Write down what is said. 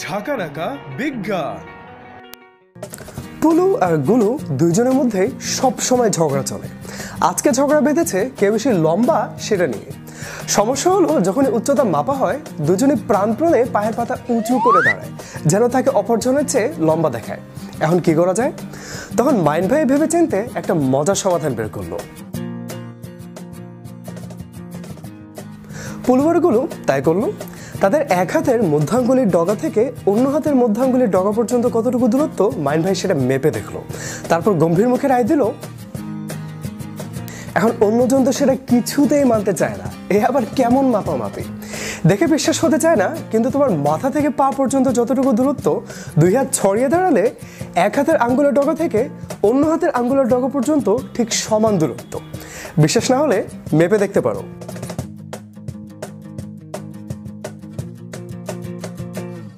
ঝাঁকানাকা বিজ্ঞান পুলু আর গুলু দুইজনের মধ্যেই সব সময় ঝগড়া চলে। আজকে ঝগড়া বেঁধেছে কে বেশি লম্বা সেটা নিয়ে। সমস্যা হলো যখন উচ্চতা মাপা হয় দুজনে প্রাণপ্রণে পায়ের পাতা উঁচু করে দাঁড়ায়, যেন তাকে অপরজনের চেয়ে লম্বা দেখায়। এখন কি করা যায়? তখন মাইন্ড ভাই ভেবে চিনতে একটা মজার সমাধান বের করল। পুলুয়ারগুলো তাই করল। তাদের এক হাতের মধ্যাঙ্গুলির ডগা থেকে অন্য হাতের মধ্যাঙ্গুলির ডগা পর্যন্ত কতটুকু দূরত্ব? মাইন ভাই সেটা মেপে দেখল। তারপর গম্ভীর মুখে রায় দিল, এখন অন্যজন তো সেটা কিছুতেই মানতে চায় না। এ আবার কেমন মাপা মাপি দেখে বিশ্বাস হতে চায় না, কিন্তু তোমার মাথা থেকে পা পর্যন্ত যতটুকু দূরত্ব, দুই হাত ছড়িয়ে দাঁড়ালে এক হাতের আঙ্গুলের ডগা থেকে অন্য হাতের আঙ্গুলের ডগা পর্যন্ত ঠিক সমান দূরত্ব। বিশ্বাস না হলে মেপে দেখতে পারো।